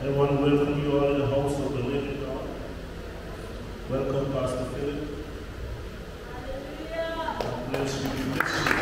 I want to welcome you all in the house of the living God. Welcome, Pastor Philip. God bless you.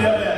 yeah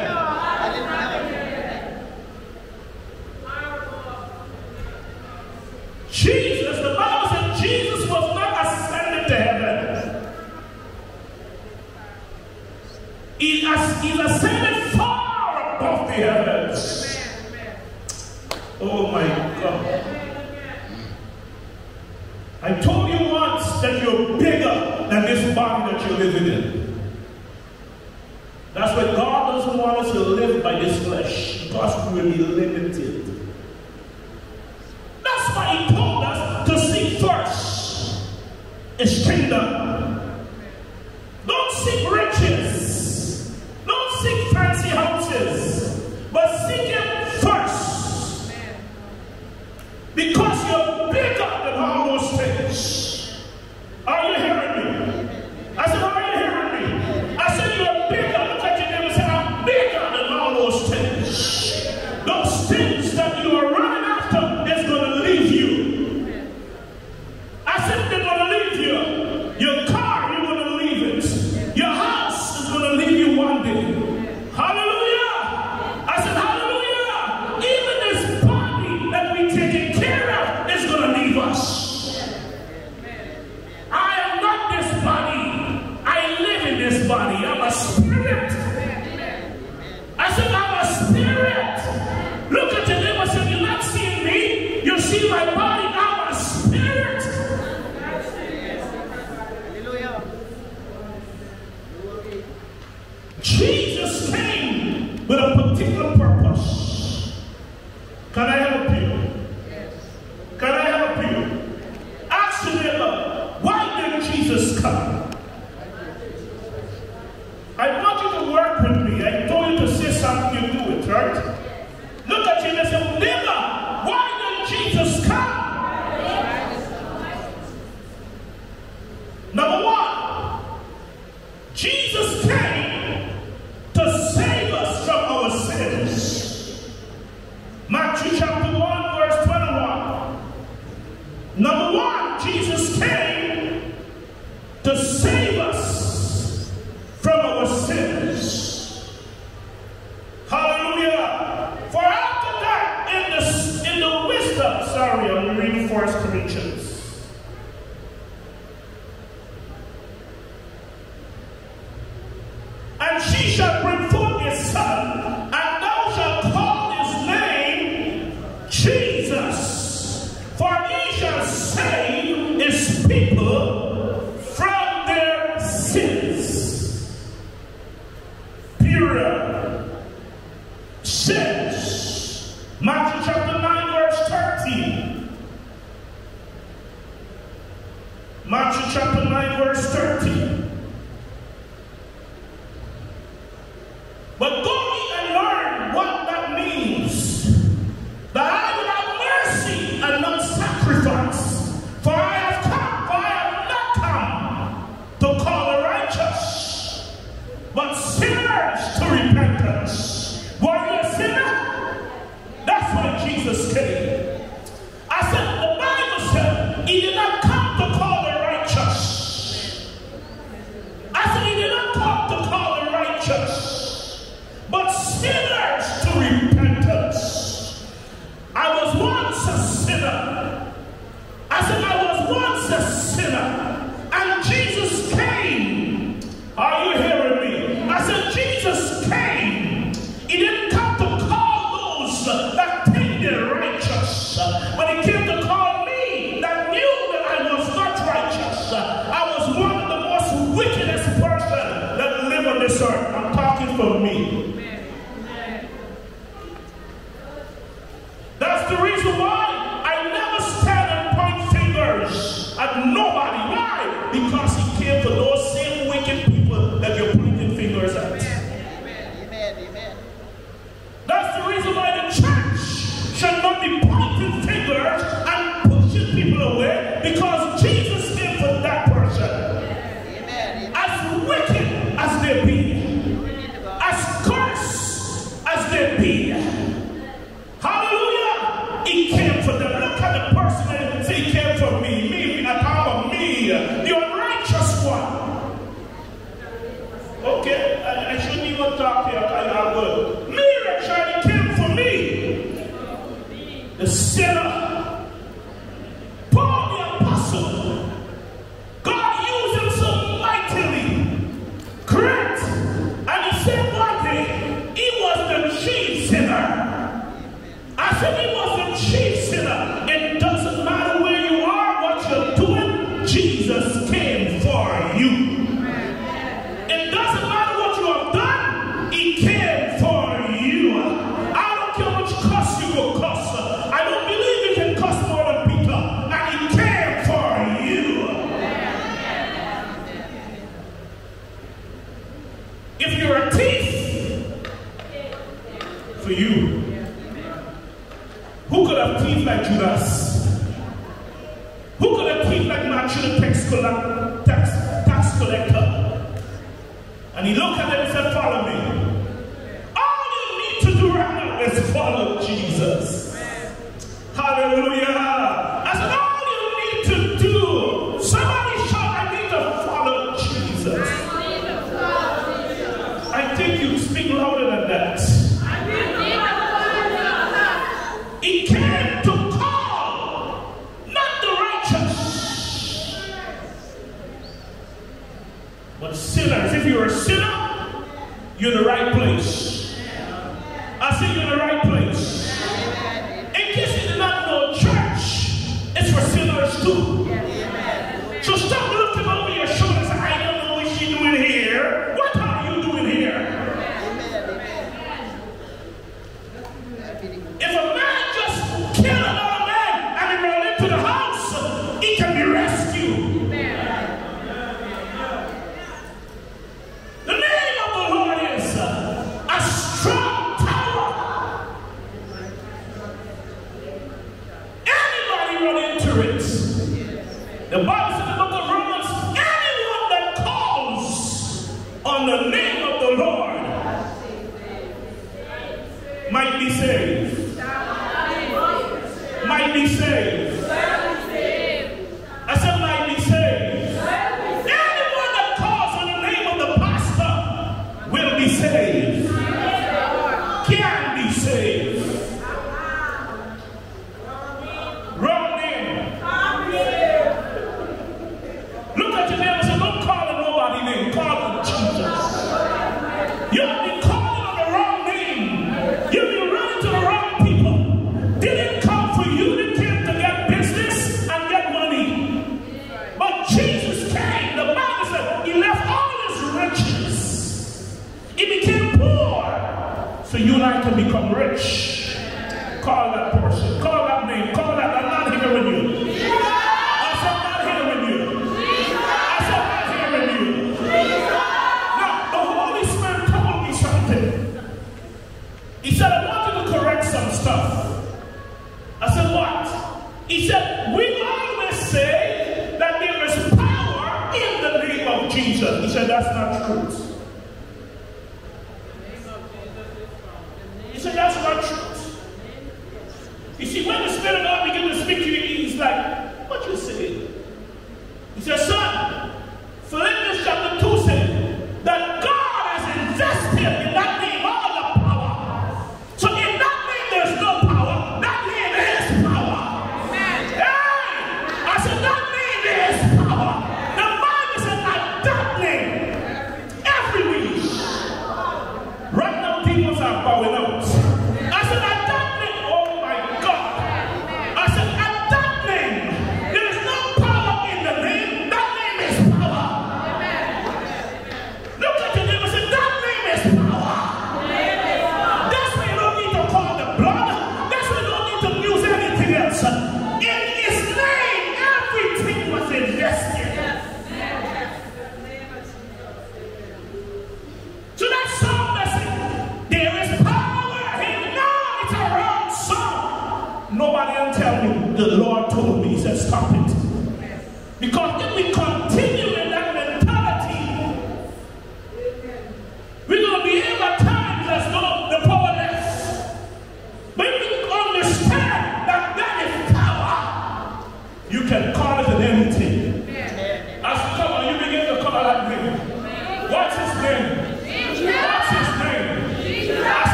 In the right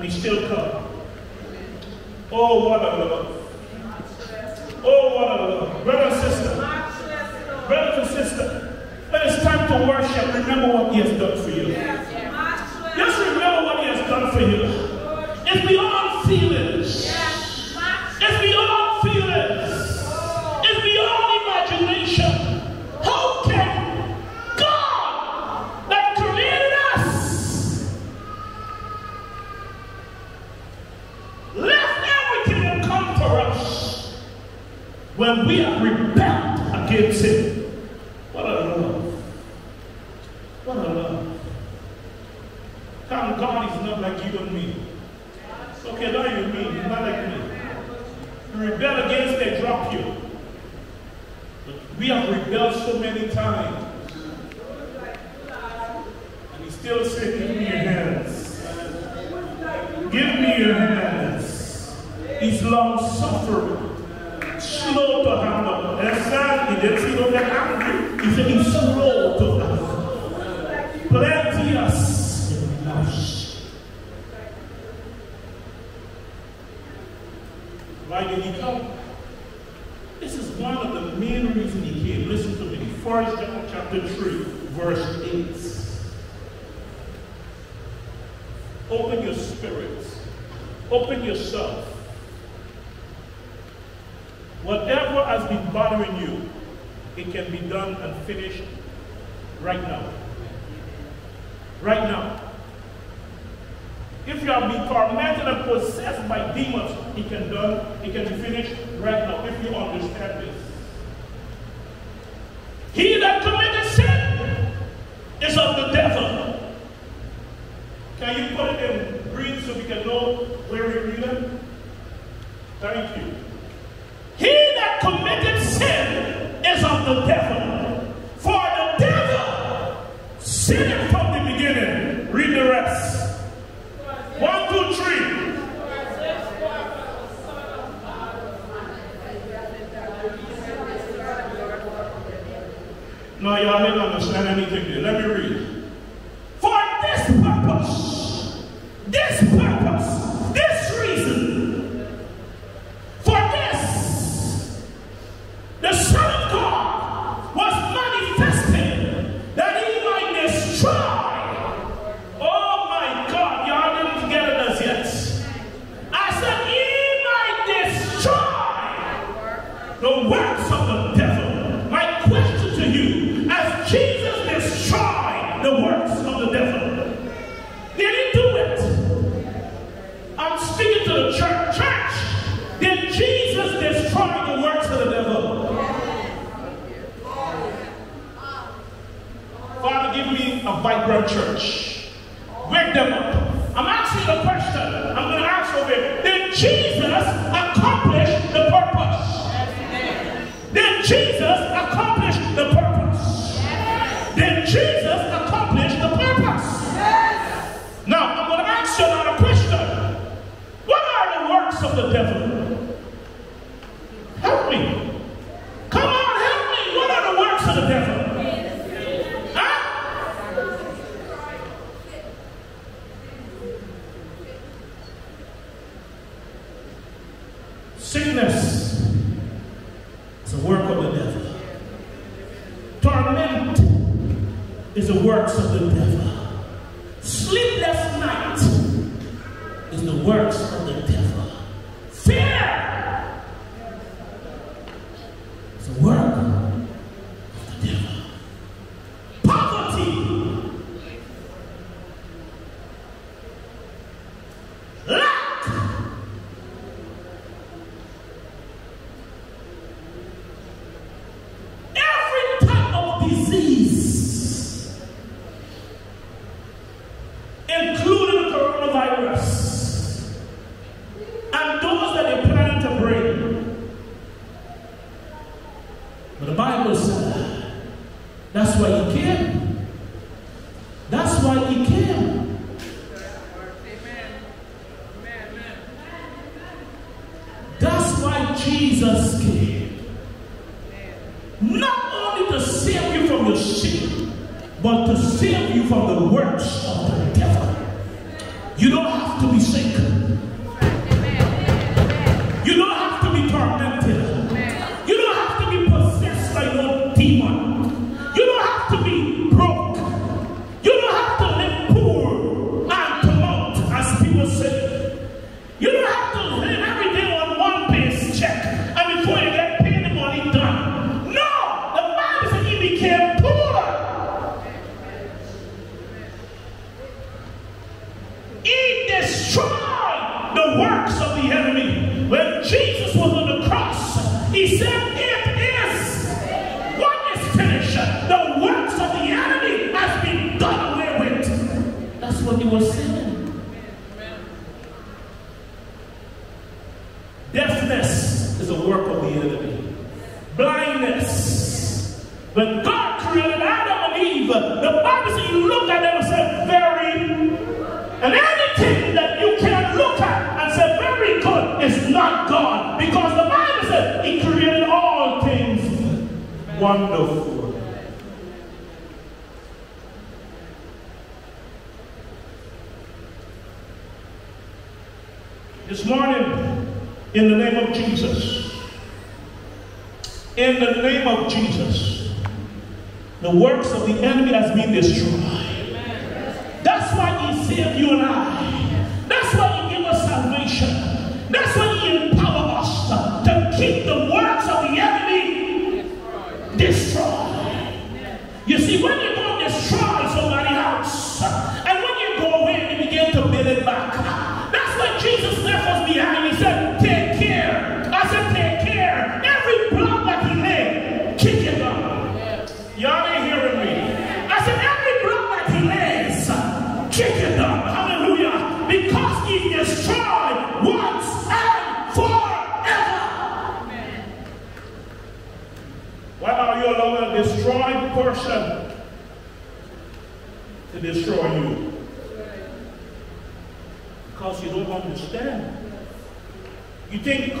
and he still come. Oh, what a love. Oh, what a love. Brother and sister. Brother and sister. When it's time to worship, remember what he has done for you. Just remember what he has done for you. I'm asking a question. I'm going to ask of him.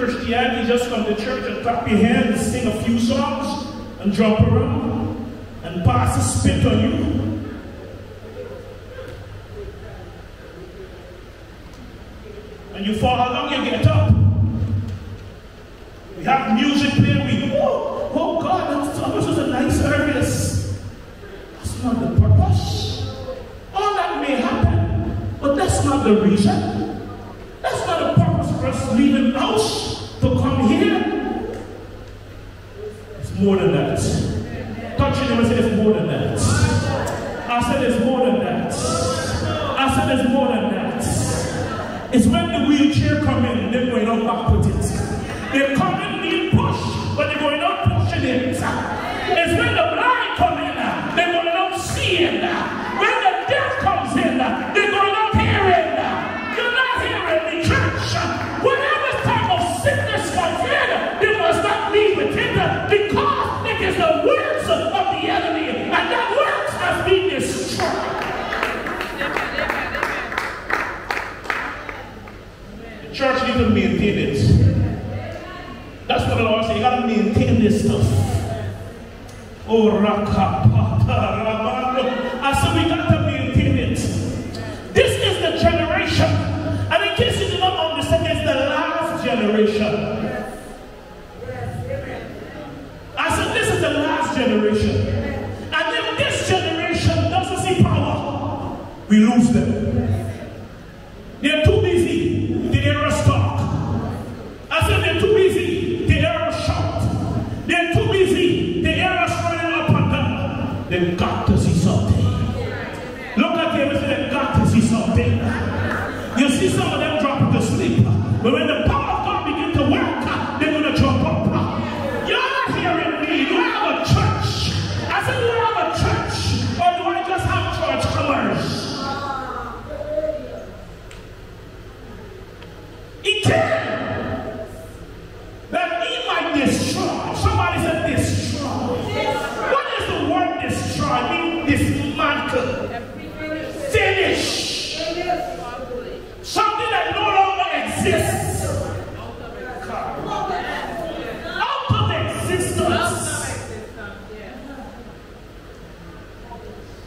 Christianity just come to church and clap your hands and sing a few songs and jump around and pass a spit on you. And you fall along, you get up. We have music playing existence.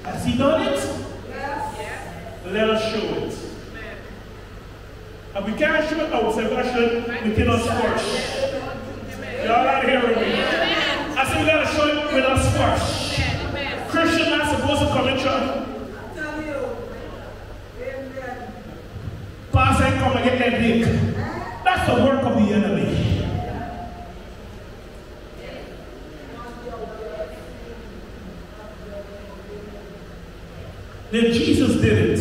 Has he done it? Yes. Let us show it. And we can't show it ourselves, we cannot scorch. Get that. That's the work of the enemy. Then Jesus did it.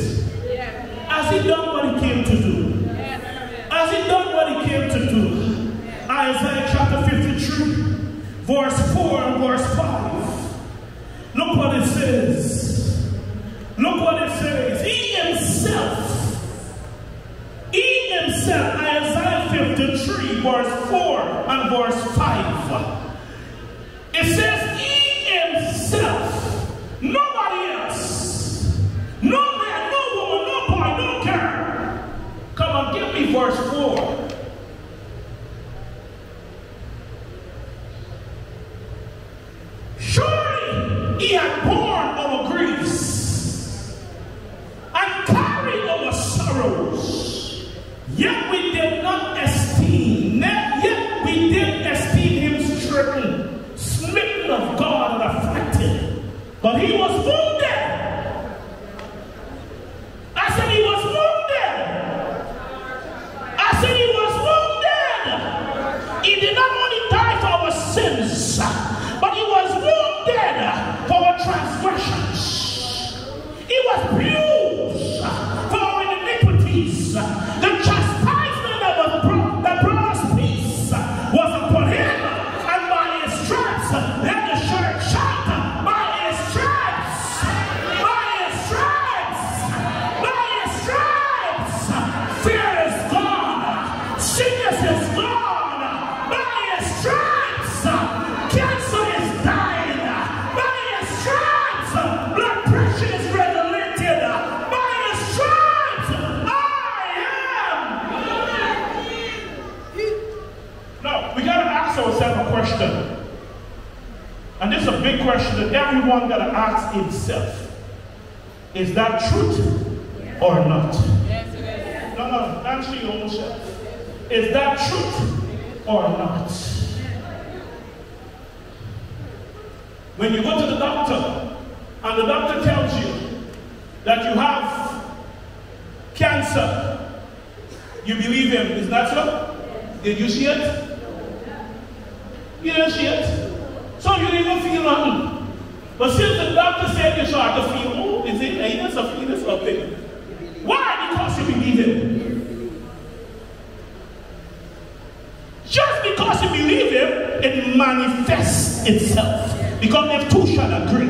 Just because you believe him, it manifests itself. Because if two shall agree,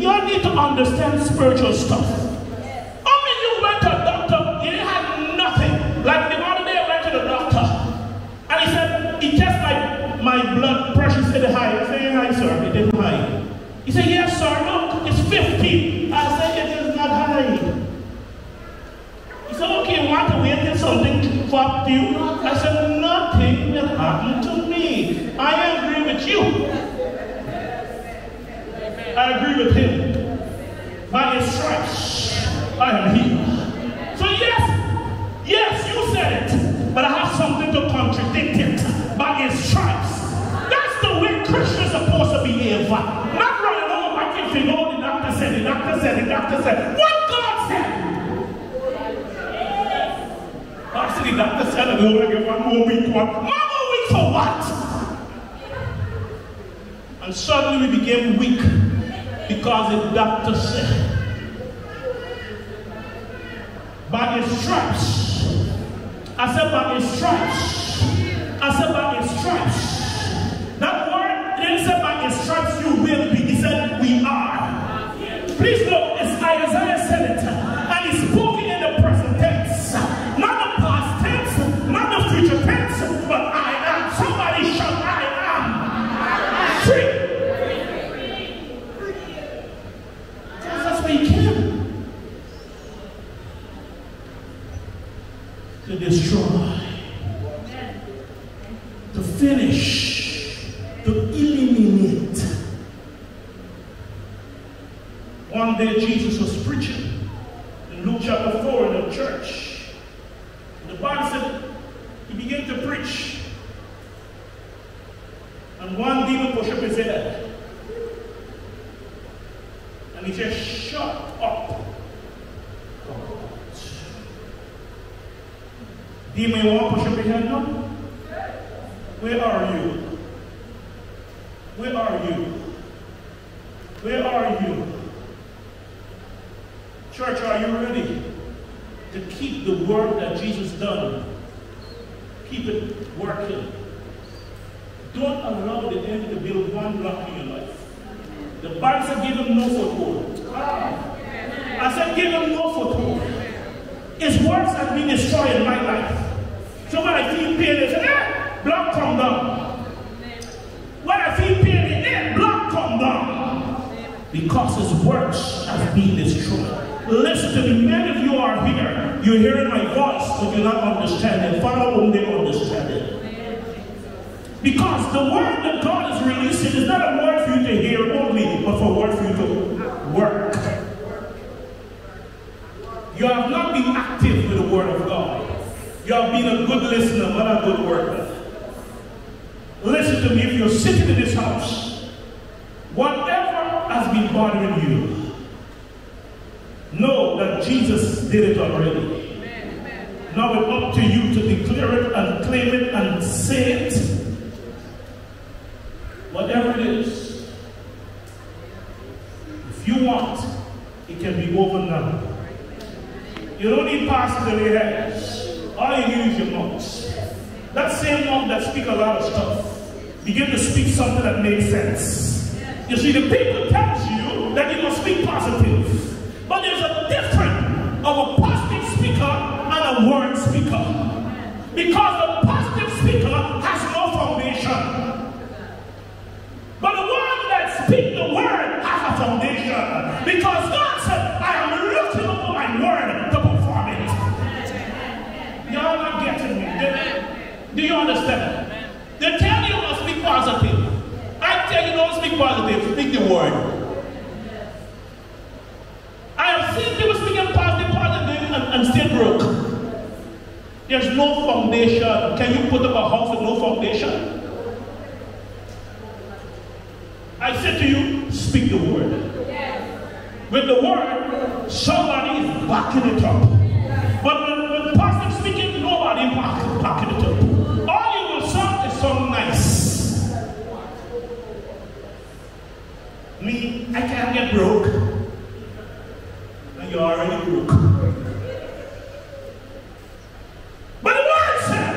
you need to understand spiritual stuff. You? I said, nothing will happen to me. I agree with you. I agree with him. By his stripes, I am healed. So yes, yes, you said it. But I have something to contradict it. By his stripes. That's the way Christians are supposed to behave. Not running over my kids and all the doctor said, the doctor said, the doctor said. What the doctor said I'm going to get one more week. One, one more week for what? And suddenly we became weak because the doctor said, by his stripes. I said, by his stripes. I said, by his stripes. That word didn't say by his stripes you will be. He said, we are. Please note, it's Isaiah active with the word of God. Have been a good listener, but a good worker. Listen to me, if you're sitting in this house, whatever has been bothering you, know that Jesus did it already. Now it's up to you to declare it and claim it and say it. Whatever it is, if you want, it can be over now. You don't need pastors in your heads. All you need is your mouth. That same mouth that speak a lot of stuff, begin to speak something that makes sense. You see, the people tells you that you must speak positive. But there's a difference of a positive speaker and a word speaker. Because the positive speaker has no foundation. But the one that speaks the word has a foundation. Because God said, I am Do, you understand? They tell you must speak positive. I tell you don't speak positive, speak the word. I have seen people speaking positive, positive, and, and still broke. There's no foundation. Can you put up a house with no foundation? I said to you, speak the word. With the word, somebody is backing it up. But when, when pastor speaking, nobody back, I can't get broke. And you're already broke. But the word said,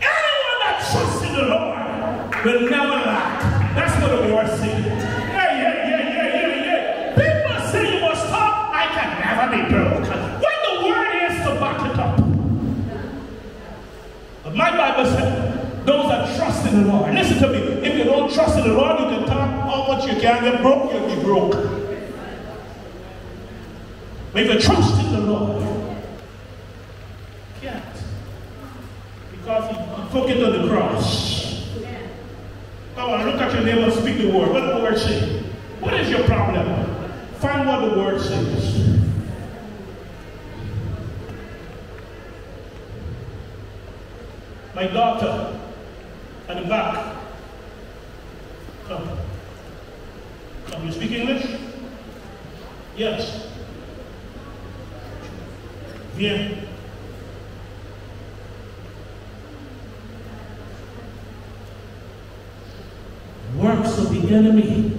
anyone that trusts in the Lord will never lack. That's what the word said. Yeah, yeah, yeah, yeah, yeah, yeah. People say you must stop. I can never be broke. When the word is to back it up. But my Bible that trust in the Lord. Listen to me. If you don't trust in the Lord, you can tell how much you can get broke, you'll be broke. But if you trust in the Lord, you can't. Because he, he took it on the cross. Come on, look at your neighbor and speak the word. What the word say? What is your problem? Find what the word says. My daughter and back. Come. Come, you speak English? Yes. Bien. Works of the enemy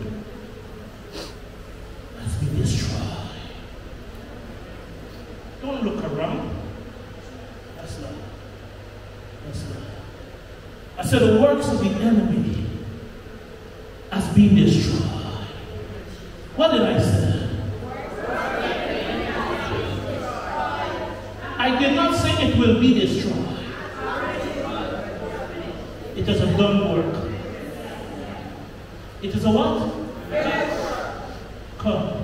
has been destroyed. Don't look around. That's not. That's not. I said the works of the enemy has been destroyed. What did I say? I did not say it will be destroyed. It is a done work. It is a what? Come.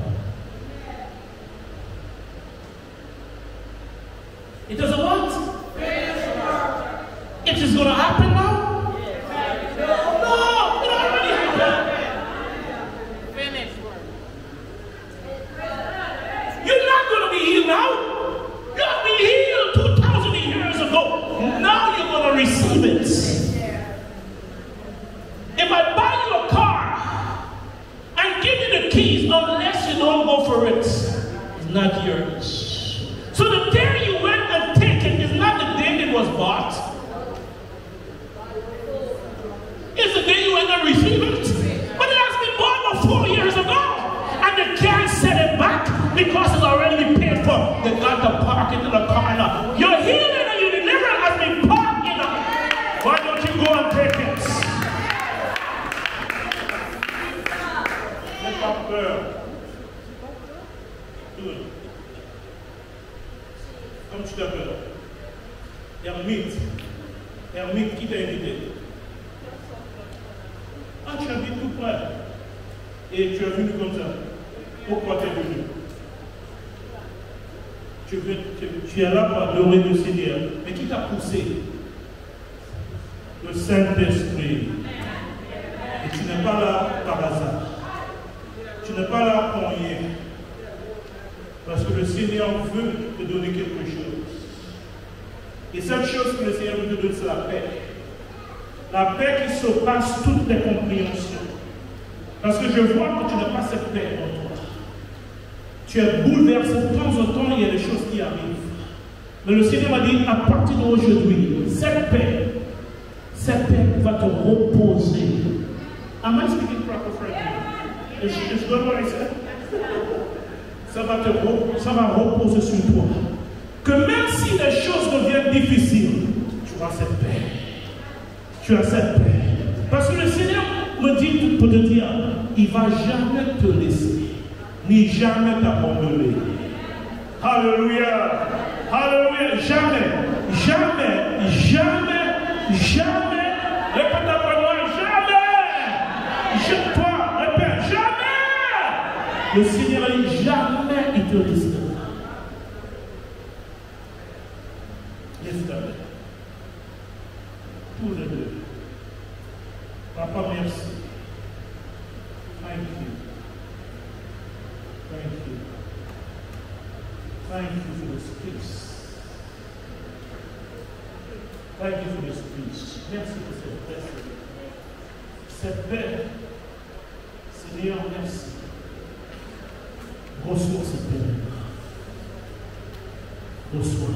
Gospel.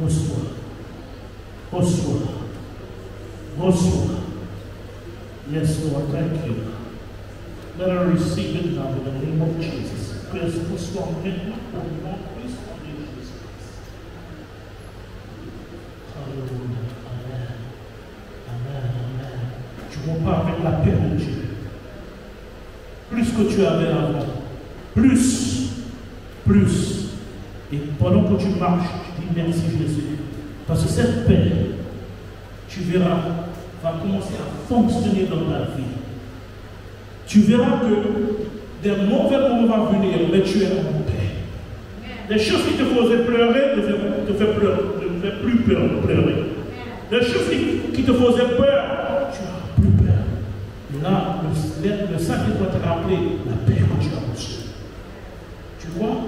Gospel. Gospel. Gospel. Yes, Lord, thank you. Let her receive it now in the name of Jesus. Yes, Gospel. Amen. Tu repars avec la paix de Dieu. Plus que tu avais avant. tu marches, tu dis merci Jésus. Parce que cette paix, tu verras, va commencer à fonctionner dans ta vie. Tu verras que des mauvais moments vont venir, mais tu es en paix. Les choses qui te faisaient pleurer ne te font pleurer, ne plus peur, pleurer. Les choses qui te faisaient peur, tu n'as plus peur. Là, le, le, le sac doit te rappeler la paix que tu as reçue. Tu vois?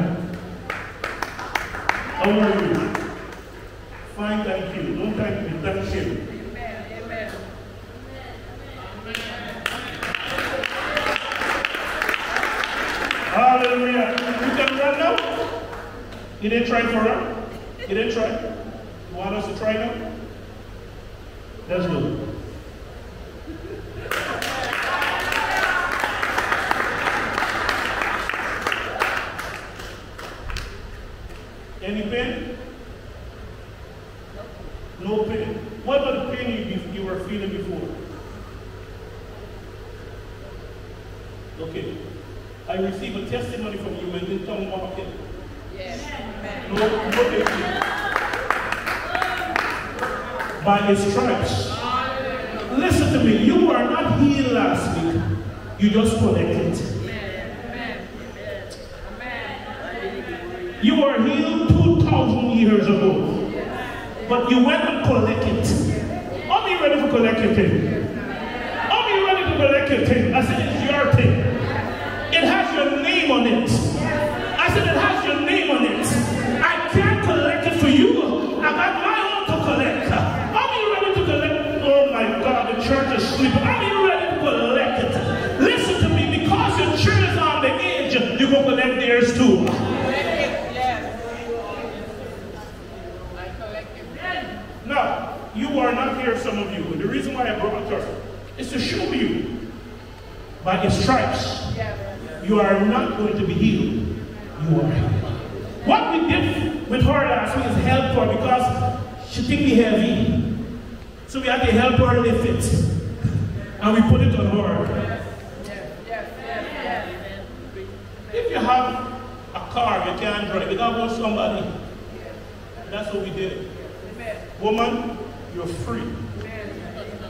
Woman, you're free.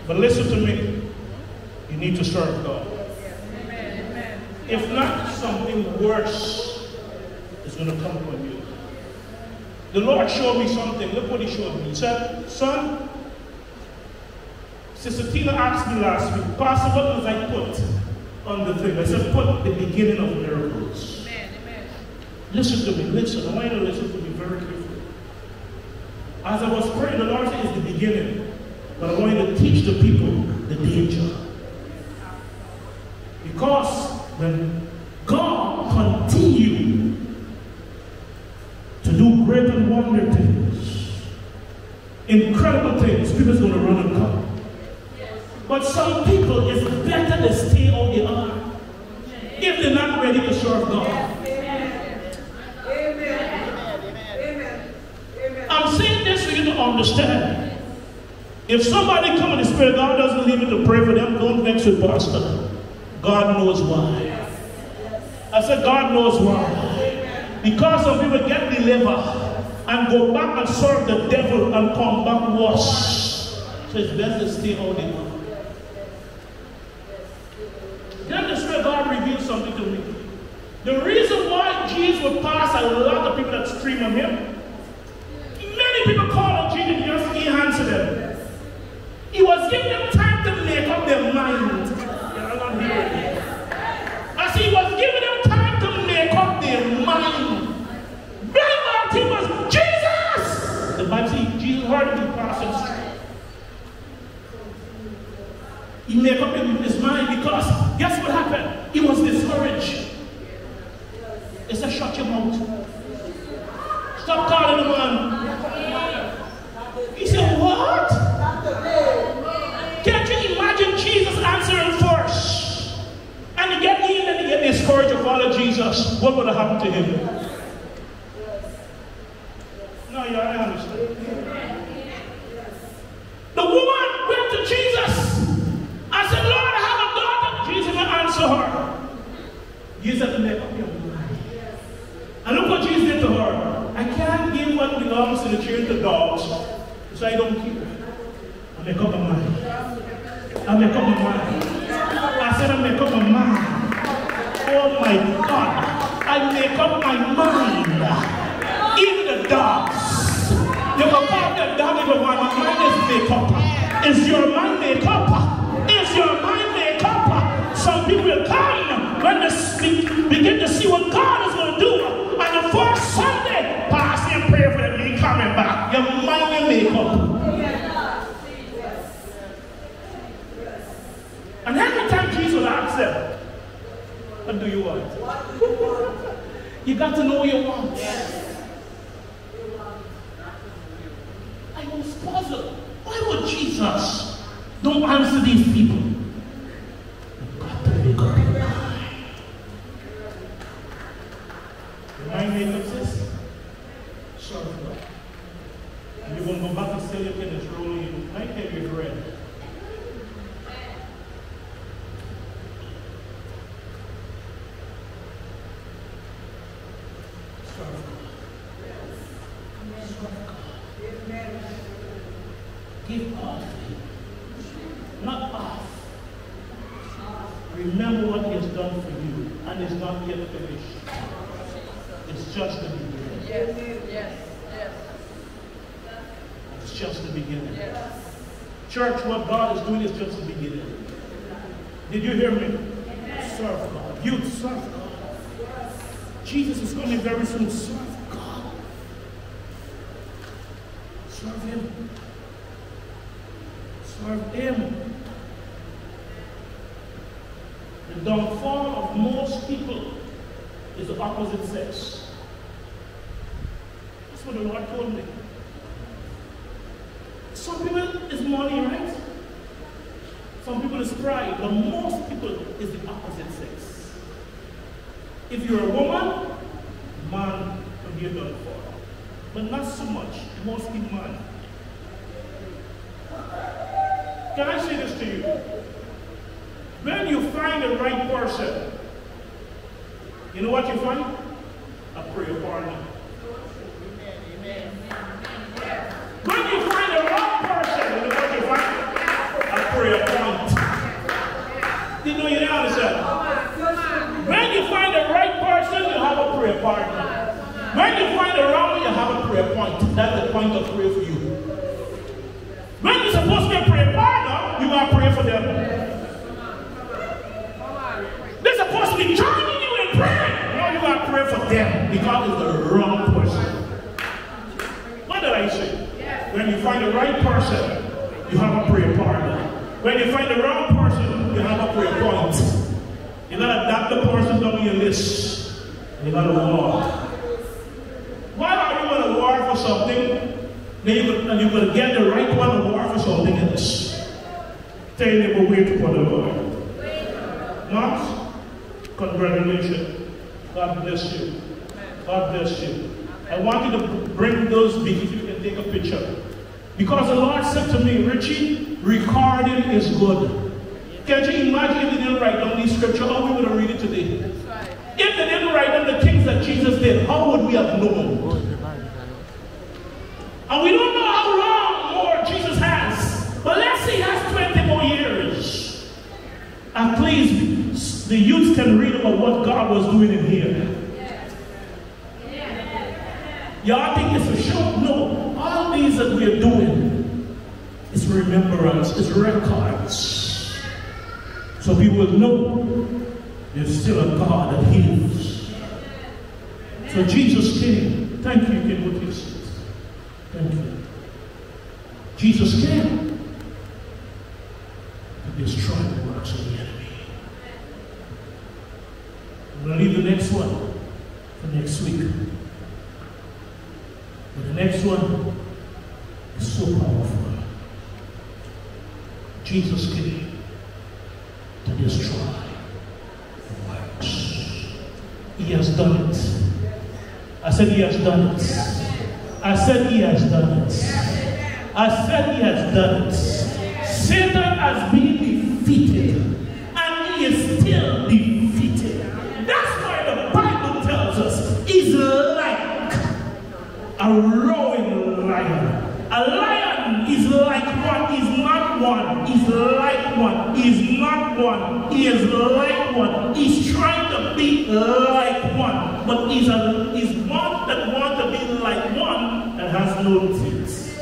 But listen to me. You need to serve God. Amen. Amen. If not, something worse is going to come upon you. The Lord showed me something. Look what He showed me. He said, Son, Sister Tina asked me last week, Pastor, what was I put on the thing? I said, Put the beginning of miracles. Amen. Amen. Listen to me, listen. I want you to listen to me very carefully. As I was praying, the Lord said, It's the beginning. But I want you to teach the people the danger. Because when God continue to do great and wonder things, incredible things, people's going to run and come. But some people, it's better to stay on the arm if they're not ready to serve God. I'm saying this for you to understand. If somebody come in the spirit, God doesn't leave you to pray for them, don't vex with pastor. God knows why. I said, God knows why. Because some people get delivered and go back and serve the devil and come back worse. So it's best to stay out there. Then the Spirit God revealed something to me. The reason why Jesus would pass a lot of people that scream on him, many people call on Jesus just he answered them. He was giving them time to make up their mind. See he was giving them time to make up their mind. Much he was Jesus. The Bible says Jesus heard him passing street. He made up his mind because guess what happened? He was discouraged. He said, shut your mouth. Stop calling the man. Discouraged to follow Jesus. What would have happened to him? No, you don't understand. The woman went to Jesus and said, Lord, I have a daughter. Jesus will answer her. Jesus make up your mind. And look what Jesus did to her. I can't give what belongs to the children to dogs, so I don't keep it. I make up my mind. I make up my mind. I said I make up my mind. Oh my God. I make up my mind. In the dogs. You can call the if you want. My mind is make up. Is your mind make up? Is your mind make up? Some people come when they begin to see what God is going to do. What do you want? Do you, want? you got to know your wants. Yes. I was puzzled. Why would Jesus don't answer these people? Remembrance, is records. So we will know there's still a God that heals. So Jesus came. Thank you, you. Thank you. Jesus came to destroy the works of the enemy. I'm going to leave the next one for next week. But the next one is so powerful. Jesus came to destroy the works. He has done it. I said he has done it. I said he has done it. I said he has done it. Satan has been defeated. And he is still defeated. That's why the Bible tells us he's like a roaring lion. A lion like one, is not one, is like one, is not one, is like one. He's trying to be like one, but he's, a, he's one that wants to be like one and has no teeth.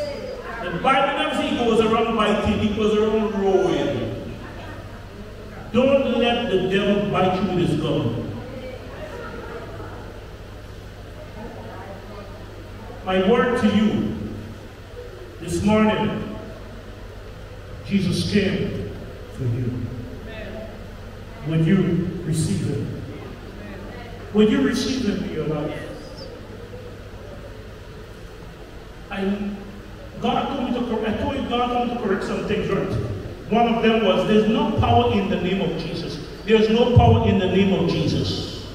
The Bible never says he goes around biting, he goes around roaring. Don't let the devil bite you with his gum. My word to you this morning, He's a scam for you. When you receive him. When you receive him in your life. I, God told me to correct, I told you God told me to correct some things right. One of them was, there's no power in the name of Jesus. There's no power in the name of Jesus.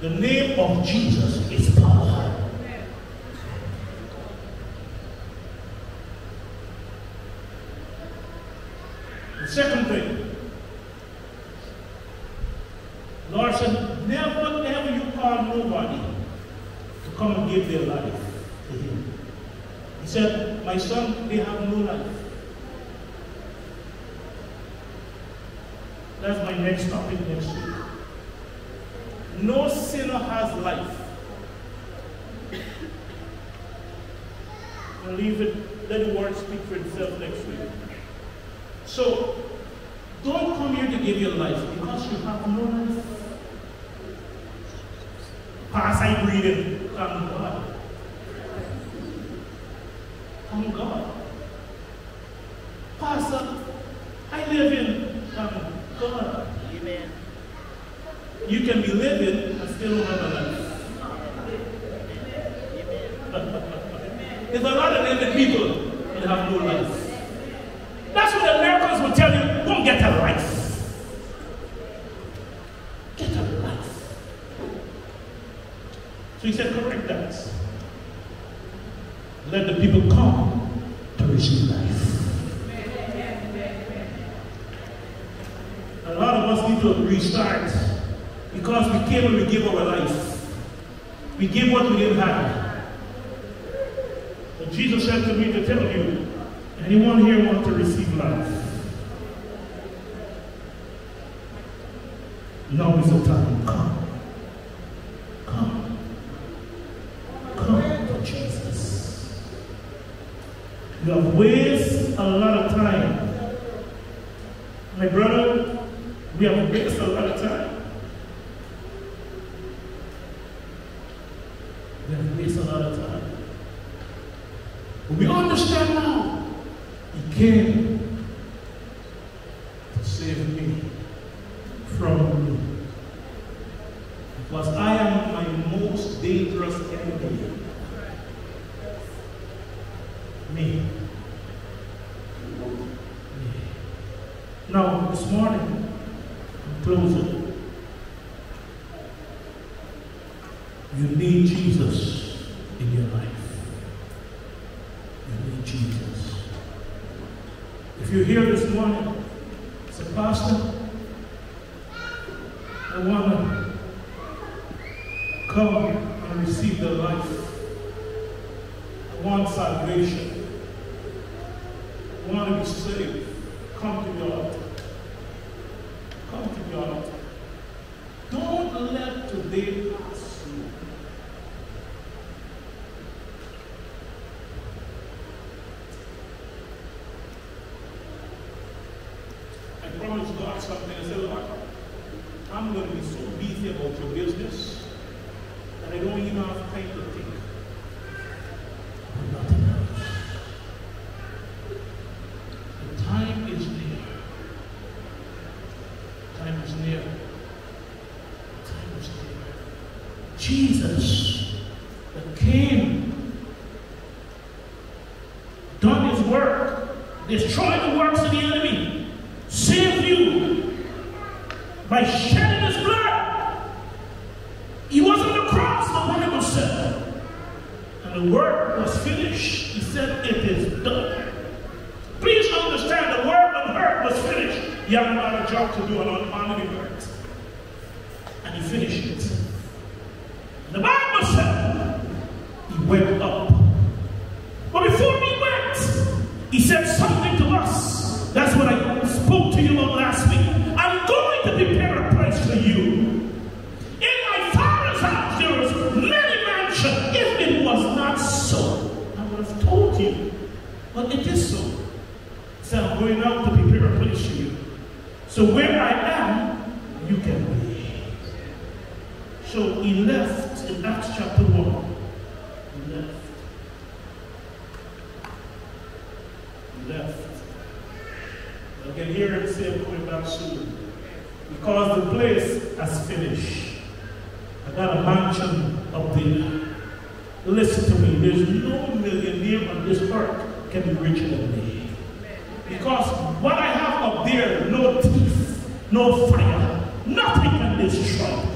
The name of Jesus is power. Second thing, Lord said, never, never you call nobody to come and give their life to him. He said, my son, they have no life. That's my next topic next week. No sinner has life. I'll leave it, let the word speak for itself next week. So don't come here to give your life because you have no life. Parasite breathing. from God. From God. Pastor, uh, I live in from God. Amen. You can be living and still have a life. Amen. Amen. There's a lot of living people that have no life. That's what the Americans will tell you. Don't get a life. Get a life. So he said, correct that. Let the people come to receive life. A lot of us need to restart because we came and we gave our life. We gave what we didn't have. But Jesus said to me to tell you, Anyone here want to receive life? Now is the time. Destroy the world. can hear him say coming back soon. Because the place has finished. I got a mansion up there. Listen to me, there's no millionaire on this earth can be richer than me. Because what I have up there, no teeth, no fire, nothing can destroy.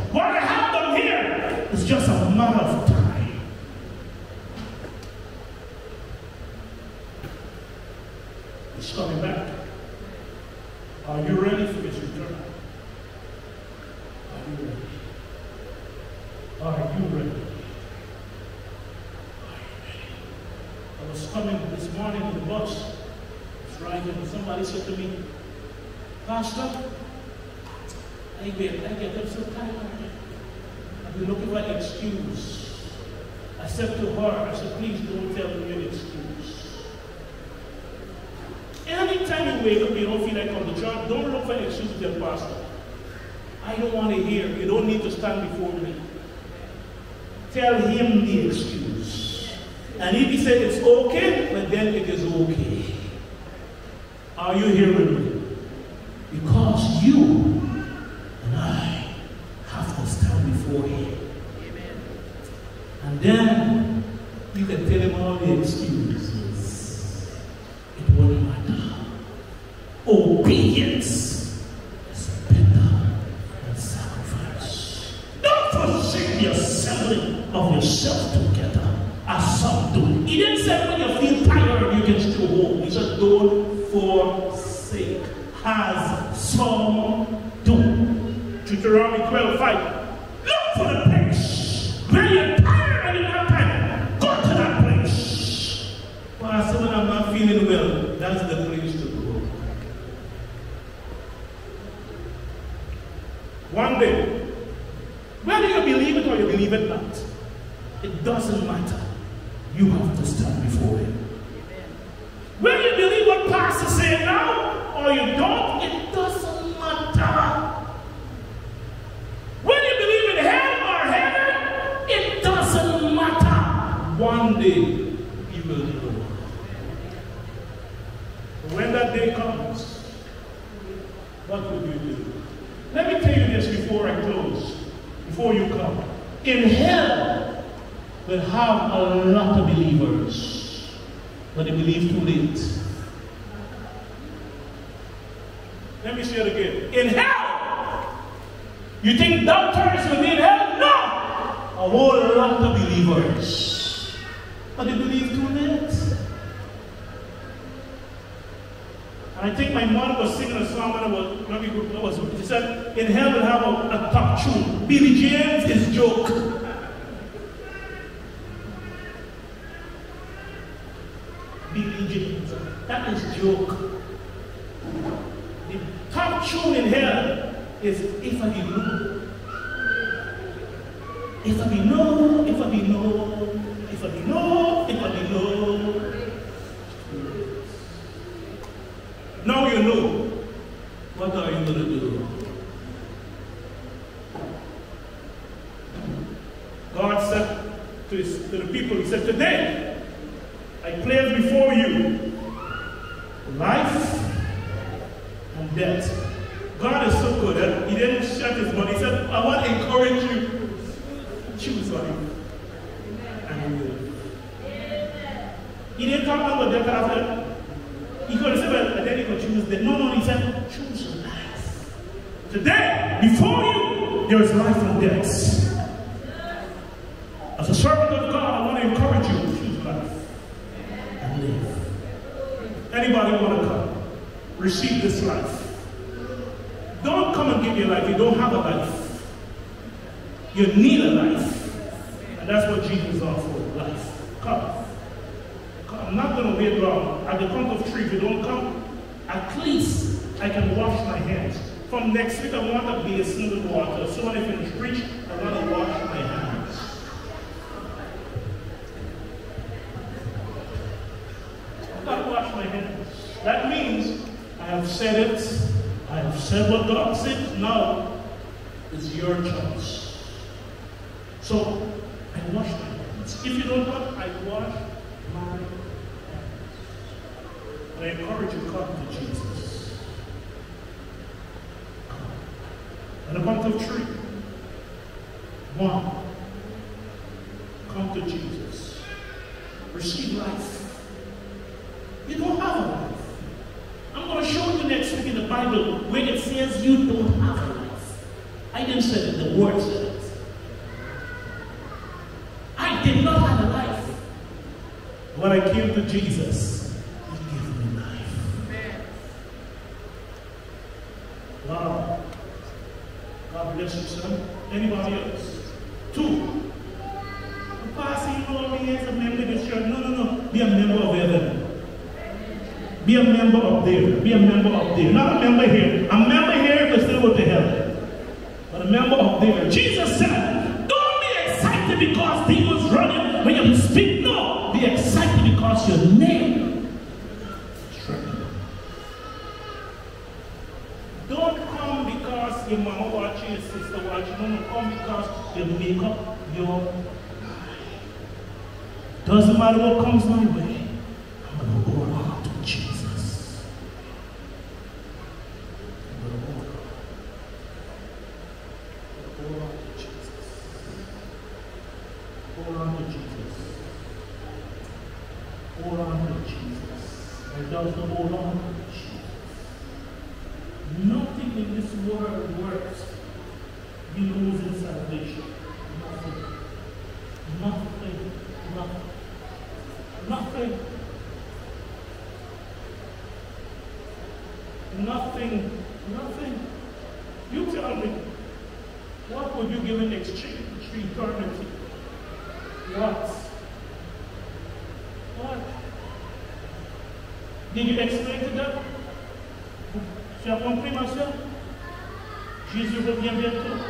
tell him the excuse. And if he said it's okay, That is That means joke. The top tune in here is if I be low. If I be low, if I be low, if I be low, if I be low. Now you know. What are you going to do? God said to, his, to the people, He said, Today, no more. Nothing in this world works below in salvation. Did you expect that? Tu as compris, ma soeur Jésus revient bientôt.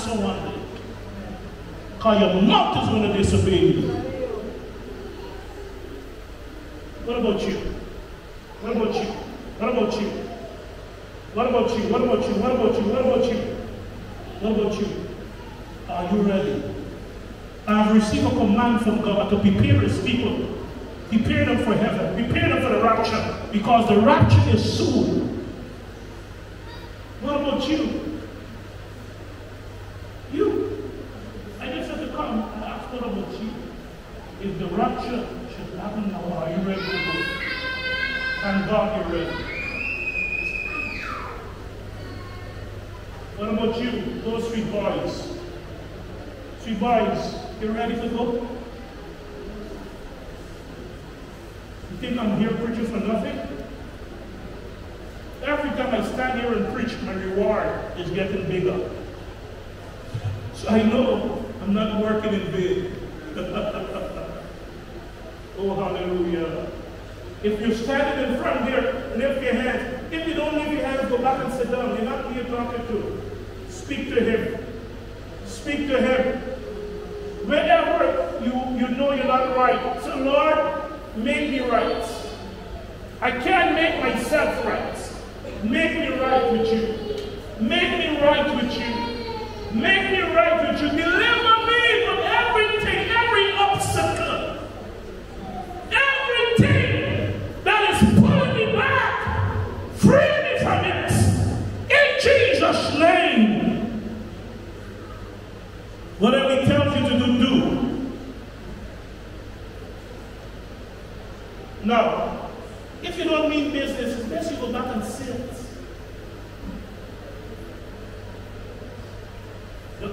answer one. Because your mouth is going to disobey you. What about you? What about you? What about you? What about you? What about you? What about you? What about you? What about you? Are you ready? I have received a command from God to prepare his people. Prepare them for heaven. Prepare them for the rapture. Because the rapture is soon.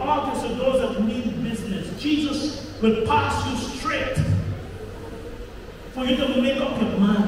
altars are those that mean business. Jesus will pass you straight for you to make up your mind.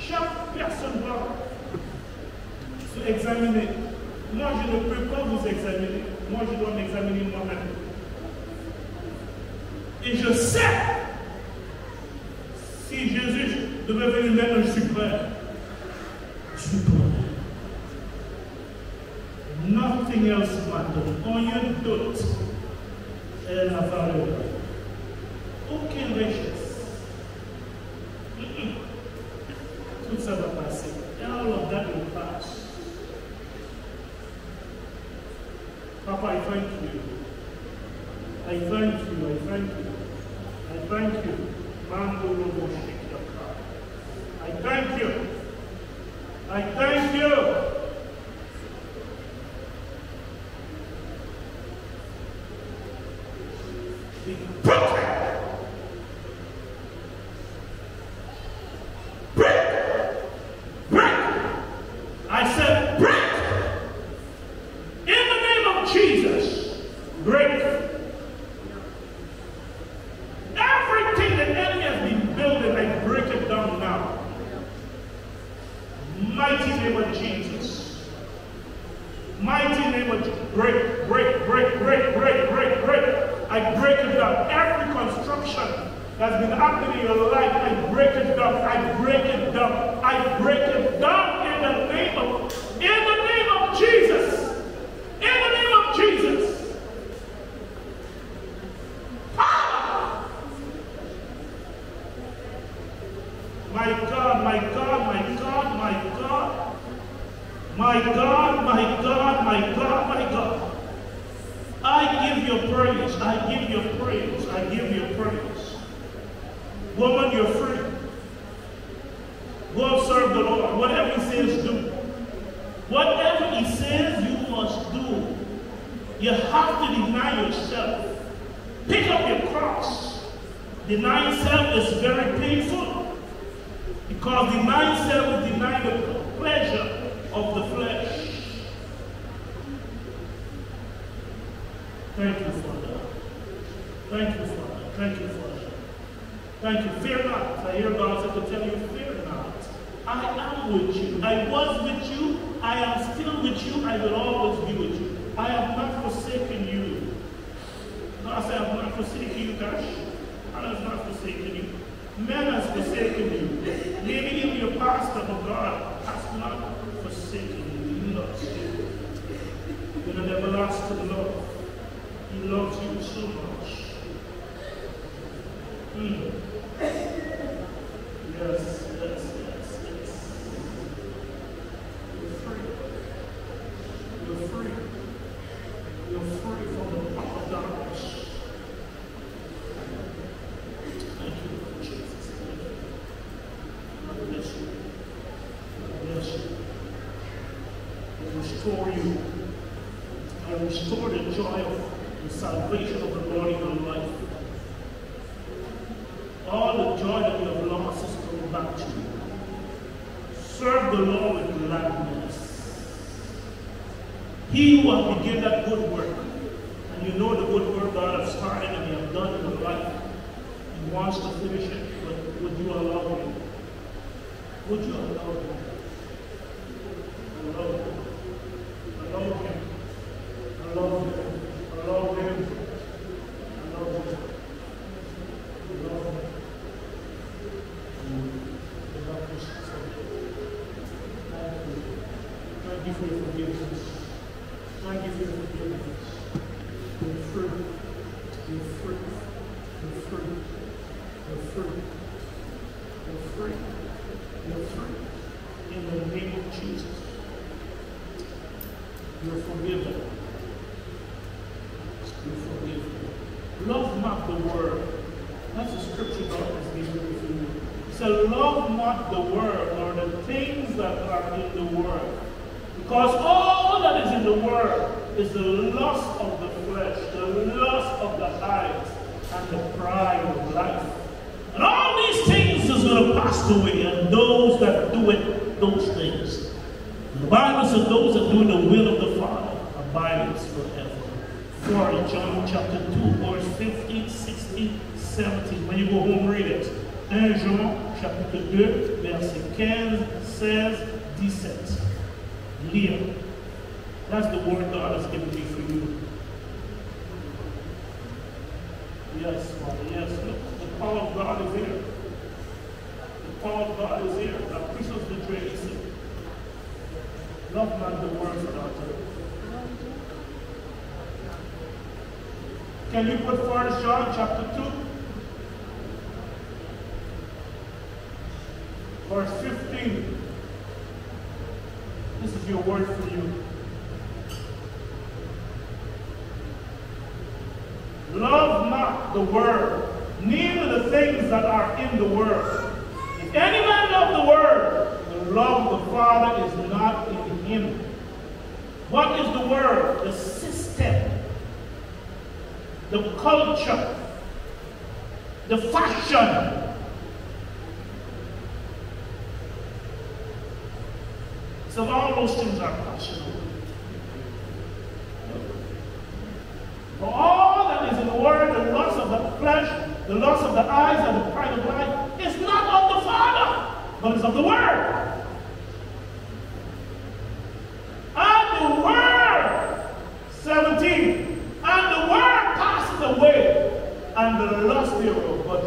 Chaque personne doit se examiner. Moi, je ne peux pas vous examiner. Moi, je dois m'examiner moi-même. Et je sais, si Jésus devait venir même, je suis prêt. Je suis prêt. Nothing else matters. Rien. before you. I restore the joy of the salvation of the Lord in your life. All the joy that you have lost is coming back to you. Serve the Lord with gladness. He who has begun that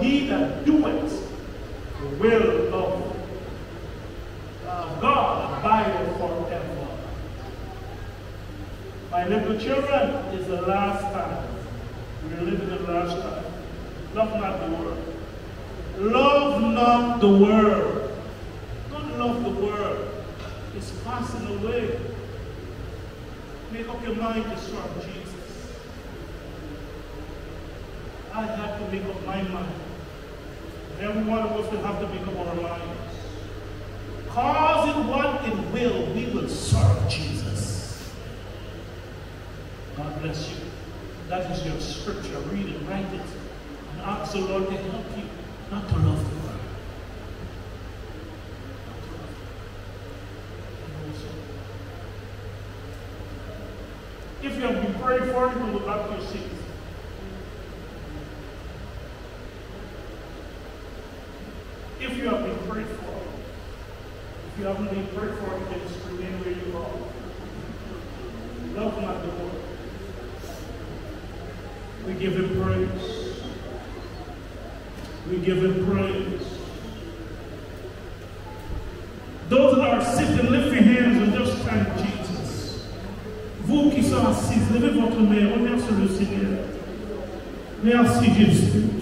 he that doeth the will of uh, God abideth forever. My little children, is the last time. We are living in the last time. Love not the world. Love not the world. Don't love the world. It's passing away. Make up your mind to serve Jesus. I have to make up my mind. Every one of us will have to become our lives. Cause in what it will, we will serve Jesus. God bless you. That is your scripture. Read it, write it, and ask the Lord to help you not to love the world. If you have been prayed for, you will up your seat. give him praise. Those that are sitting, lift your hands and just thank Jesus. Vous qui sont assis, levez votre main, On remerciez le Seigneur. Merci Jésus.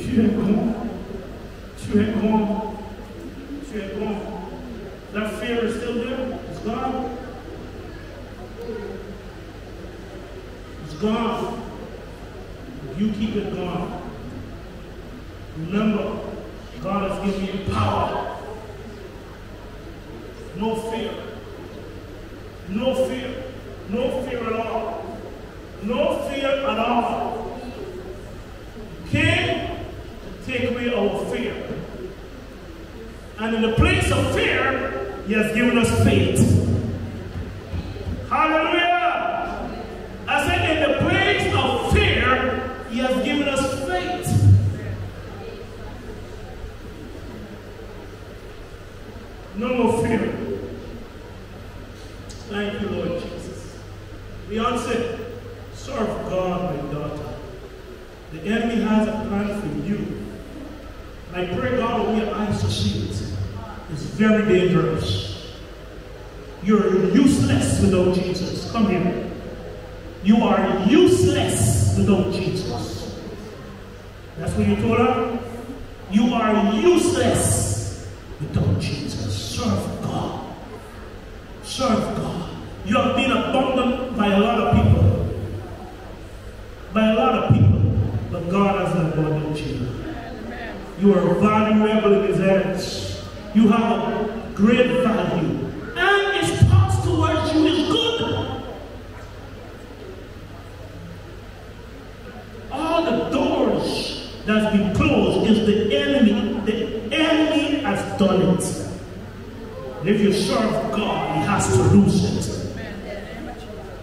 And if you serve God, he has to lose it.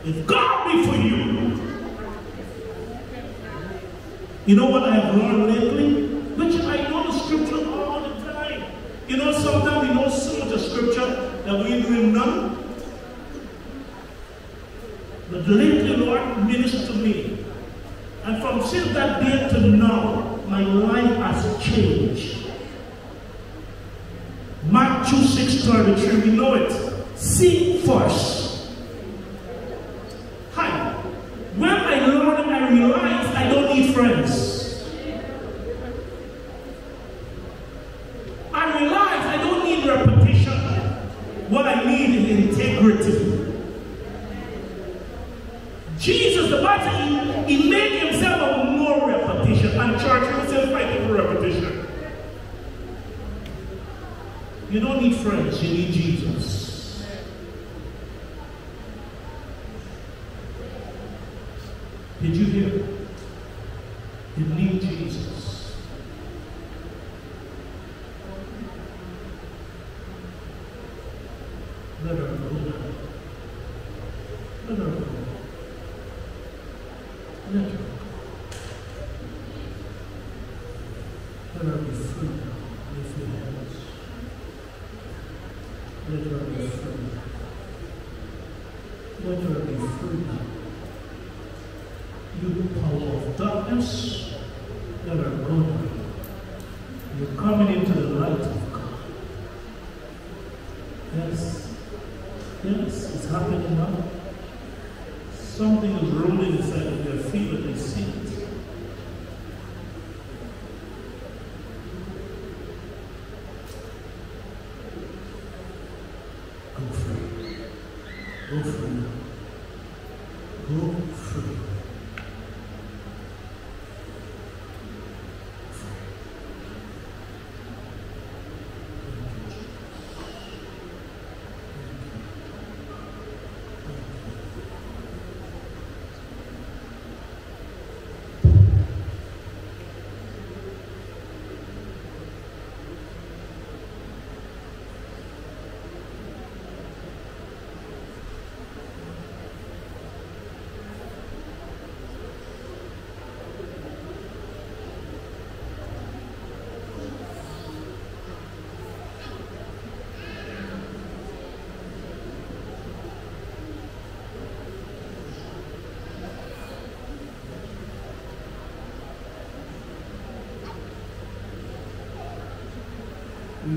If God be for you, you know what I have learned lately? Which I know the scripture all the time. You know, sometimes we know so much of scripture that we do know. But lately, Lord, minister to me. And from since that day to now, my life has changed. Matthew 6 33, we know it. Seek first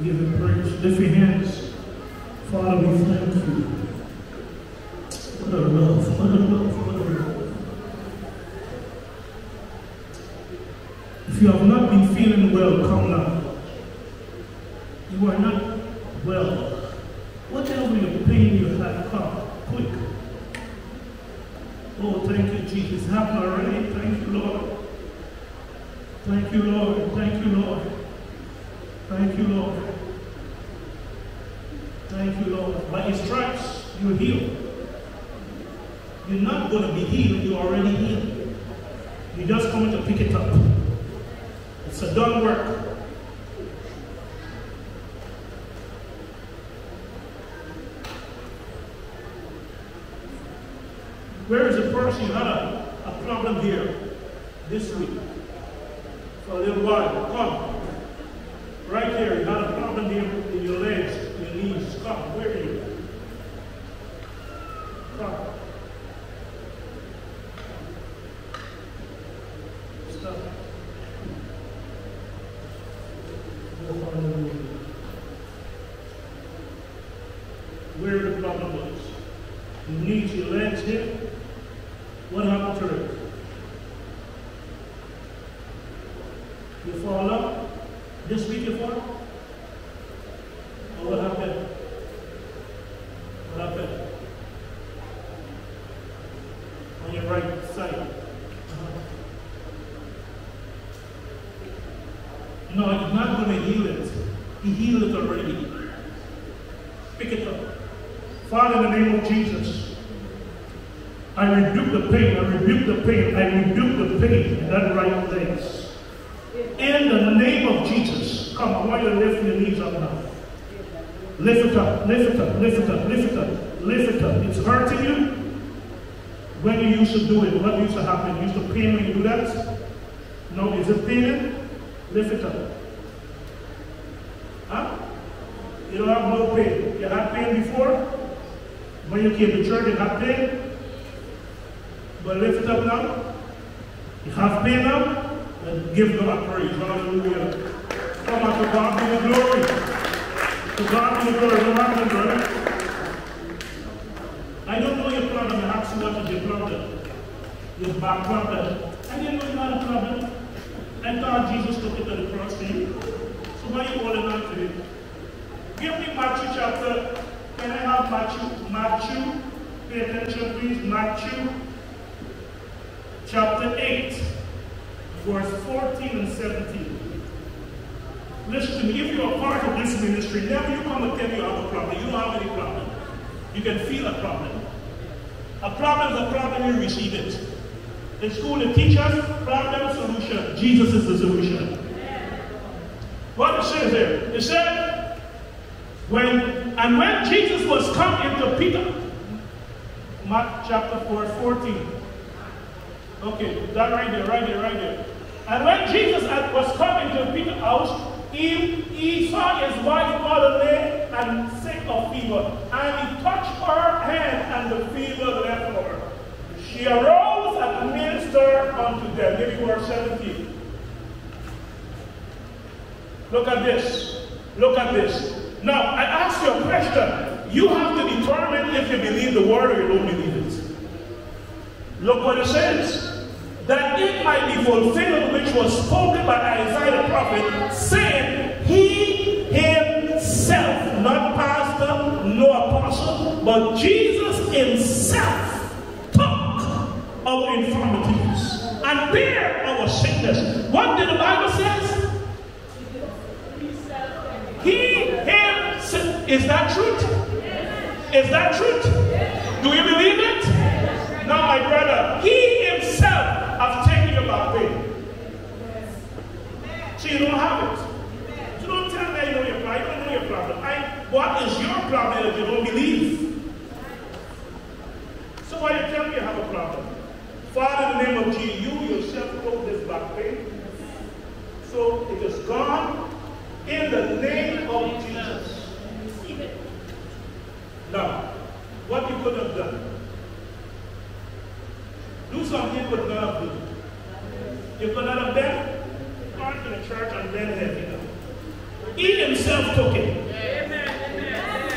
Give him praise. Lift your hands. Father, we thank you. What a love, what a love, what a love. If you have not been feeling well, come now. You are not well. Whatever your pain you have, come quick. Oh, thank you, Jesus. Happen already. Thank you, Lord. Thank you, Lord. Thank you, Lord. Thank you, Lord. Thank you, Lord. By his stripes, you're healed. You're not going to be healed, you're already healed. You're just coming to pick it up. It's a done work. Where is the person who had a, a problem here this week? For a little while. Come. Right here, you had a problem here in your legs, your Come, where you? Come. Stop. Oh, hallelujah. Where the problem was. Your knees, your legs here. What happened to it? You fall up? This week you fall? Or what happened? What happened? On your right side. Uh-huh. No, he's not going to heal it. He healed it already. Pick it up. Father, in the name of Jesus, I rebuke the pain, I rebuke the pain, I rebuke the pain in that right place. In the name of Jesus, come, I want you to lift your knees up now. Lift it up, lift it up, lift it up, lift it up, lift it up. It's hurting you. When you used to do it, what used to happen? You used to pain when you do that? No, is it paining? Lift it up. Huh? You don't have no pain. You had pain before? When you came to church, you had pain? But lift it up now. You have pain now? And give God praise. Hallelujah. Come on, to God be the glory. To God be the glory. What happened, brother? I don't know your problem. I asked you what is your problem. Your back problem. I didn't know you had a problem. I thought Jesus took it to the cross for you. So why are you holding on to it? Give me Matthew chapter. Can I have Matthew? Matthew. Pay attention, please. Matthew chapter 8 verse 14 and 17. Listen to me, if you're a part of this ministry, never you come and tell me you have a problem. You don't have any problem. You can feel a problem. A problem is a problem, you receive it. In school, the teachers, problem, solution. Jesus is the solution. What it says there? It said, when, and when Jesus was come into Peter, Mark chapter 4, 14. Okay, that right there, right there, right there. And when Jesus was coming to Peter's house, he, he saw his wife lay and sick of fever. And he touched her hand, and the fever left her. She arose and ministered unto them. Give verse 17. Look at this. Look at this. Now, I ask you a question. You have to determine if you believe the word or you don't believe it. Look what it says that it might be fulfilled which was spoken by Isaiah the prophet, saying, He himself, not pastor, no apostle, but Jesus himself took our infirmities and bear our sickness. What did the Bible says? He himself. Is that truth? Is that truth? Do you believe it? Now, my brother, he himself has taken your back pain. So you don't have it. So don't tell me you know your problem. I don't know your problem. I, what is your problem if you don't believe? So why you tell me you have a problem? Father, in the name of Jesus, you yourself took this back pain. So it is gone in the name of Jesus. Now, what you could have done. Do something you could not have done. You could not have been gone to the church and been heavy. He himself took it.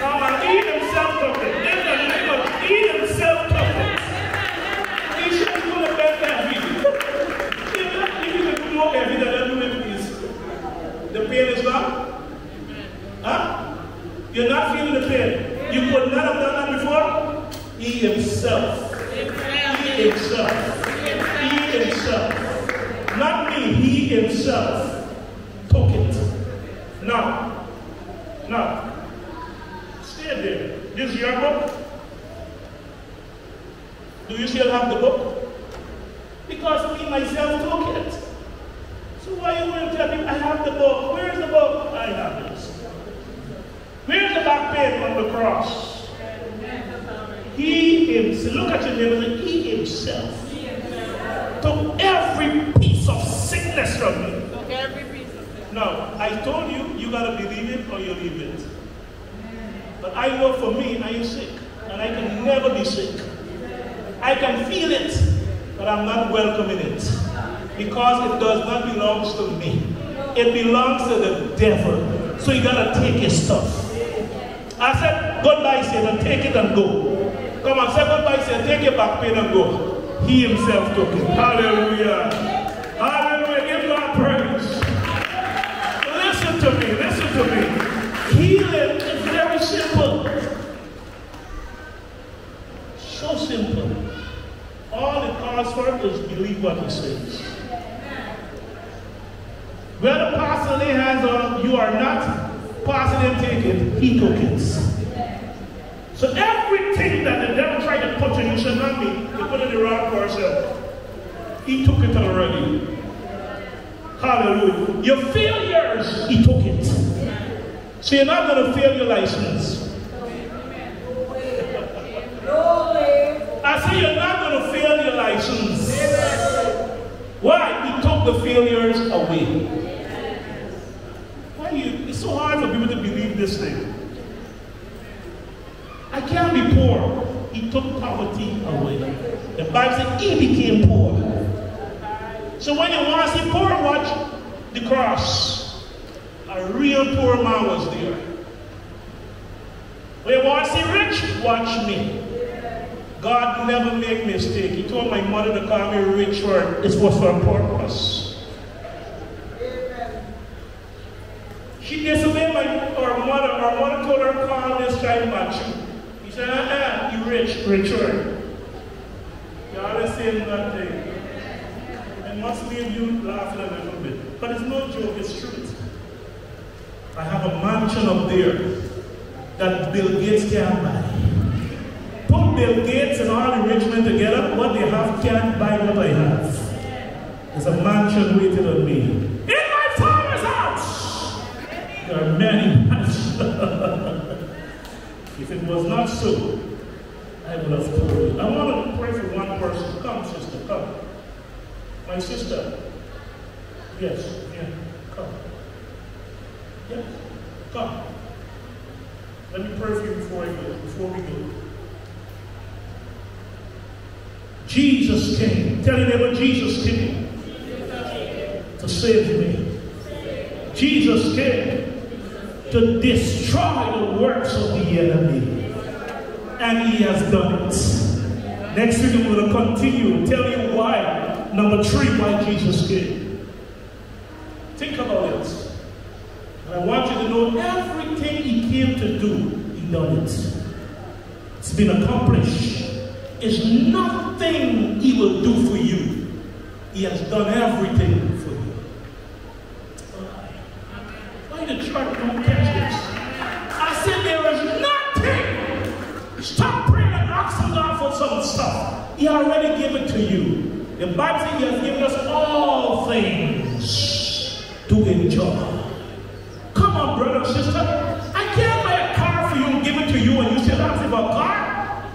On, he himself took it. In the name of he himself took it. He should have put a bed heavy. If you can do heavy, then let me make this. The pain is gone? Huh? You're not feeling the pain. You could not have done that before? He himself. He himself. He himself. Not me, he himself took it. Now, now, stay there. This is your book? Do you still have the book? Because me myself took it. So why are you going to tell me I have the book? Where's the book? I have it. Where's the back pain on the cross? He himself, look at your neighbor he himself took every piece of sickness from me. Now, I told you, you gotta believe it or you leave it. But I know for me, I am sick. And I can never be sick. I can feel it, but I'm not welcoming it. Because it does not belong to me. It belongs to the devil. So you gotta take his stuff. I said, goodbye, Satan, take it and go. Come on, second goodbye, Satan, take your back pain and go. He himself took it. Hallelujah. Hallelujah. Give God praise. Listen to me, listen to me. Healing is very simple. So simple. All it calls for is believe what he says. Where the pastor lay hands on, you are not didn't take it, he took it. So everything that the devil tried to put in you should not be, he put it in the wrong person. He took it already. Hallelujah. Your failures, he took it. So you're not going to fail your license. I say you're not going to fail your license. Why? He took the failures away. Why you? It's so hard for people to believe this thing. I can't be poor. He took poverty away. The Bible says he became poor. So when you want to see poor, watch the cross. A real poor man was there. When you want to see rich, watch me. God never make mistake. He told my mother to call me rich for it was for a purpose. She disobeyed my our mother. Our mother told her call this child Machu. He said, uh-uh, you rich, richer. God is saying nothing. It must leave you laughing a little bit. But it's no joke, it's truth. I have a mansion up there that Bill Gates can't buy. Put Bill Gates and all the rich men together, what they have can't buy what I have. There's a mansion waiting on me. In my father's house! There are many mansions. if it was not so, I would have told you. I want to pray for one person. Come, sister, come. My sister. Yes, yeah, come. Yes, come. Let me pray for you before I go, before we go. Jesus came. Tell your neighbor, Jesus came to save me. Jesus came to destroy the works of the enemy. And he has done it. Next week I'm going to continue tell you why. Number three, why Jesus came. Think about it. And I want you to know everything he came to do, he done it. It's been accomplished. It's nothing he will do for you. He has done everything for you. Why the church don't some stuff. He already gave it to you. The Bible says he has given us all things to enjoy. Come on, brother sister. I can't buy a car for you and give it to you and you still asking for a car.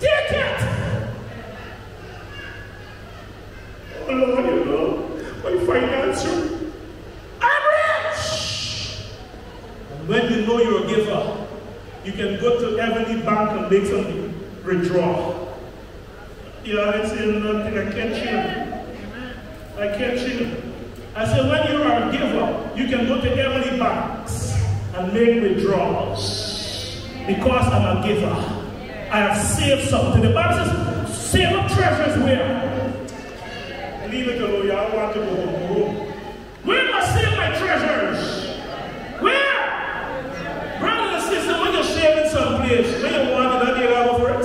Take it. Oh Lord, you know, my financer. I'm rich. And when you know you're a giver, you can go to Heavenly Bank and make some withdrawal. You know, I say nothing, I can't chill. I can't chill. I said, when you are a giver, you can go to Heavenly Bank and make withdrawals. Because I'm a giver. I have saved something. The Bible says, save up treasures where? Leave it alone. Y'all want to go home. Where do I save my treasures? Where? Brother and sister, when you're saving someplace, when you want it, I need for it.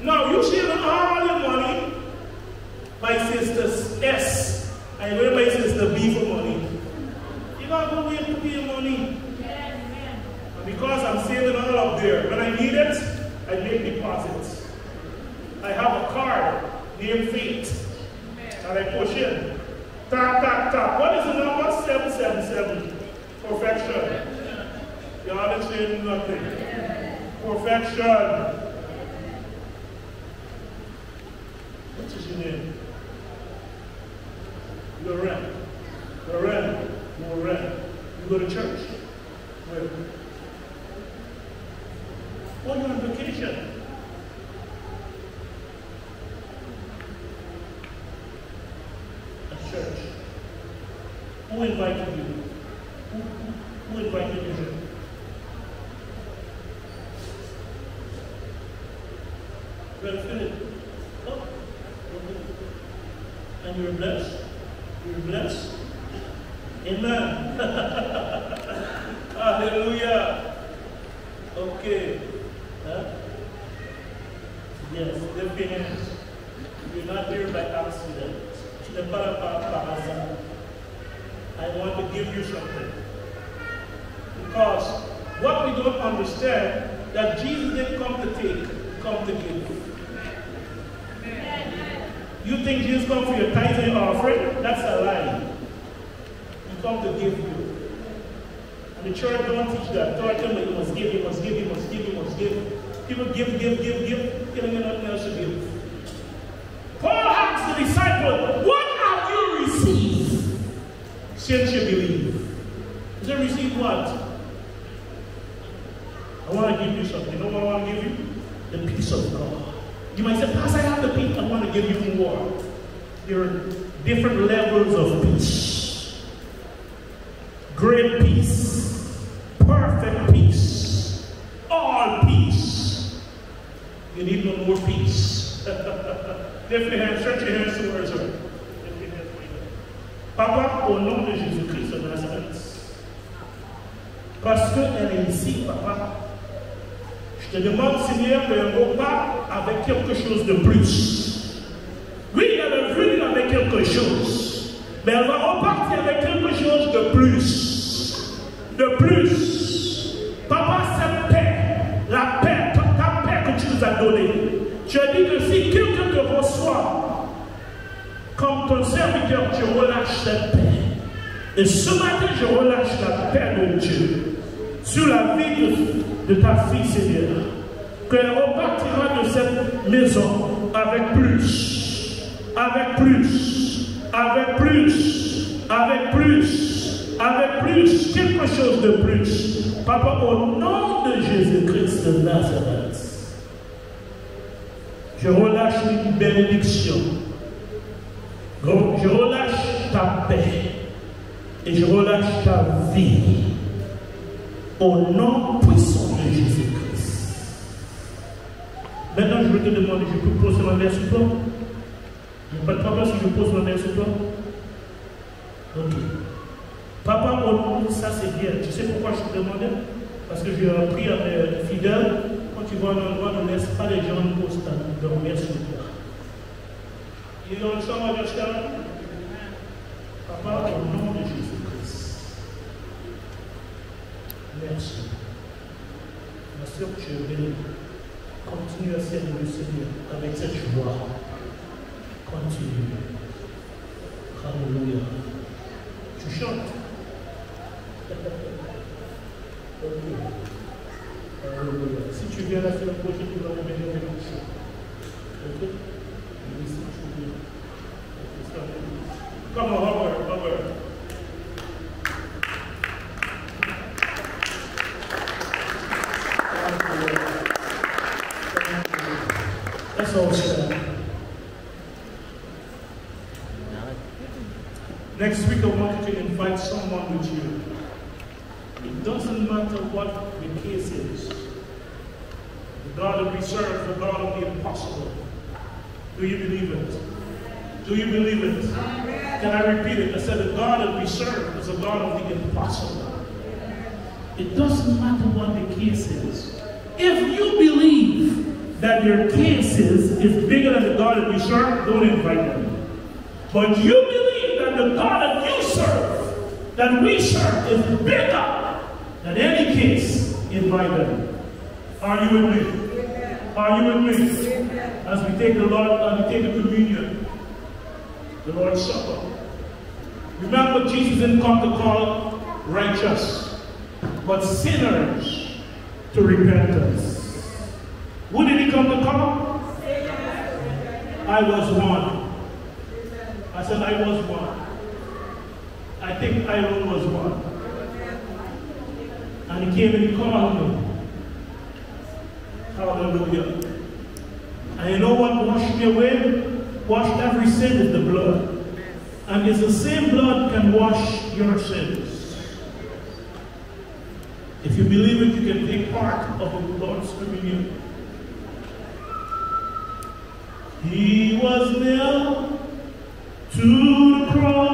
No, you saving all your money. My sister's S. I know my sister B for money. You gotta go wait to pay your money. And because I'm saving all up there, when I need it, I make deposits. I have a card named Faith. And I push in. Tap, tap, tap. What is the number? 777. Perfection. Y'all are saying nothing. Perfection. Et ce matin, je relâche la paix de Dieu sur la vie de, ta fille, Seigneur. Qu'elle repartira de cette maison avec plus, avec plus, avec plus, avec plus, avec plus, quelque chose de plus. Papa, au nom de Jésus-Christ de Nazareth, je relâche une bénédiction. Je relâche ta paix et je relâche ta vie au nom puissant de Jésus-Christ. Maintenant, je vais te demander, je peux poser ma main sur toi? Il a pas de problème si je pose ma main sur toi Ok. Papa, nom, ça c'est bien. Tu sais pourquoi je te demandais? Parce que j'ai appris à mes fidèles, quand tu vas à un endroit, ne laisse pas les gens posent dormir sur toi. Understand what you're saying? Papa, au nom de Jésus-Christ. Merci. Merci que tu es béni. Continue à servir le Seigneur avec cette joie. Continue. Alléluia. Tu chantes. Alléluia. Si tu viens la semaine prochaine, tu vas revenir avec quelque chose. Ok? Mais si tu viens. Come on, over, over. Let's all stand. Next week, I want you to invite someone with you. It doesn't matter what the case is. The God that we serve, the God of the impossible. Do you believe it? Do you believe it? Can I repeat it? I said, the God that we serve is a God of the impossible. It doesn't matter what the case is. If you believe that your case is, bigger than the God that we serve, don't invite them. But you believe that the God that you serve, that we serve, is bigger than any case, invite them. Are you with me? Are you with me? As we take the Lord, as we take the communion, the Lord's Supper. Remember, Jesus didn't come to call righteous, but sinners to repentance. Who did he come to call? I was one. I said, I was one. I think I was one. And he came and he called me. Hallelujah. And you know what washed me away? Washed every sin is the blood. And it's the same blood can wash your sins. If you believe it, you can take part of the Lord's communion. He was nailed to the cross.